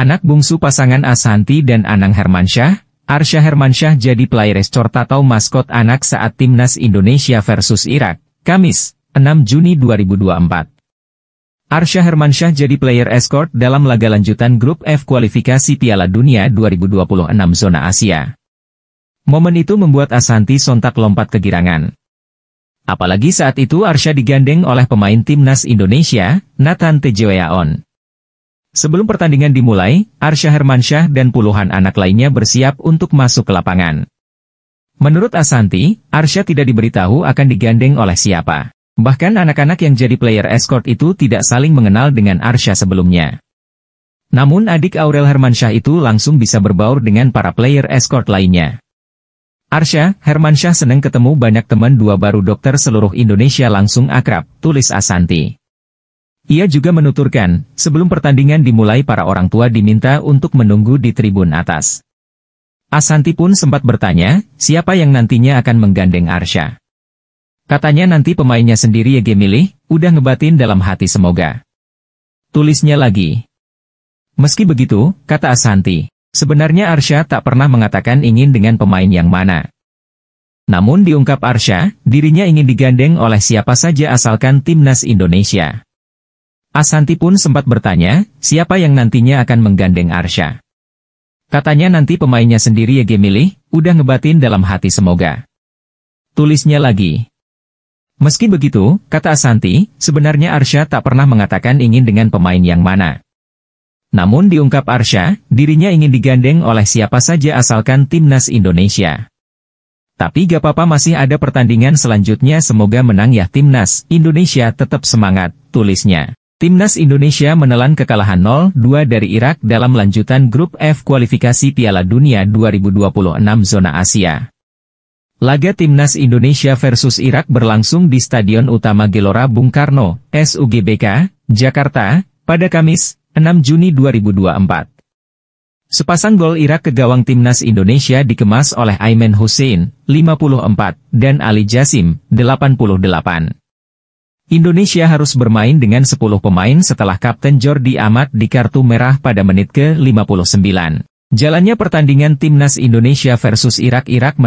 Anak bungsu pasangan Asanti dan Anang Hermansyah, Arsya Hermansyah jadi player escort atau maskot anak saat Timnas Indonesia versus Irak, Kamis, 6 Juni 2024. Arsya Hermansyah jadi player escort dalam laga lanjutan grup F kualifikasi Piala Dunia 2026 zona Asia. Momen itu membuat Asanti sontak lompat kegirangan. Apalagi saat itu Arsya digandeng oleh pemain Timnas Indonesia, Nathan Tejoyaon. Sebelum pertandingan dimulai, Arsya Hermansyah dan puluhan anak lainnya bersiap untuk masuk ke lapangan. Menurut Asanti, Arsya tidak diberitahu akan digandeng oleh siapa. Bahkan anak-anak yang jadi player escort itu tidak saling mengenal dengan Arsya sebelumnya. Namun adik Aurel Hermansyah itu langsung bisa berbaur dengan para player escort lainnya. Arsya, Hermansyah senang ketemu banyak teman dua baru dokter seluruh Indonesia langsung akrab, tulis Asanti. Ia juga menuturkan, sebelum pertandingan dimulai para orang tua diminta untuk menunggu di tribun atas. Asanti pun sempat bertanya, siapa yang nantinya akan menggandeng Arsya. Katanya nanti pemainnya sendiri ya milih, udah ngebatin dalam hati semoga. Tulisnya lagi. Meski begitu, kata Asanti, sebenarnya Arsya tak pernah mengatakan ingin dengan pemain yang mana. Namun diungkap Arsya, dirinya ingin digandeng oleh siapa saja asalkan timnas Indonesia. Asanti pun sempat bertanya, siapa yang nantinya akan menggandeng Arsya. Katanya nanti pemainnya sendiri ya milih, udah ngebatin dalam hati semoga. Tulisnya lagi. Meski begitu, kata Asanti, sebenarnya Arsya tak pernah mengatakan ingin dengan pemain yang mana. Namun diungkap Arsya, dirinya ingin digandeng oleh siapa saja asalkan timnas Indonesia. Tapi gak apa-apa masih ada pertandingan selanjutnya semoga menang ya timnas, Indonesia tetap semangat, tulisnya. Timnas Indonesia menelan kekalahan 0-2 dari Irak dalam lanjutan grup F kualifikasi Piala Dunia 2026 zona Asia. Laga Timnas Indonesia versus Irak berlangsung di Stadion Utama Gelora Bung Karno, SUGBK, Jakarta, pada Kamis, 6 Juni 2024. Sepasang gol Irak ke gawang Timnas Indonesia dikemas oleh Aiman Hussein, 54, dan Ali Jasim, 88. Indonesia harus bermain dengan 10 pemain setelah Kapten Jordi Amat di kartu merah pada menit ke-59. Jalannya pertandingan Timnas Indonesia versus Irak Irak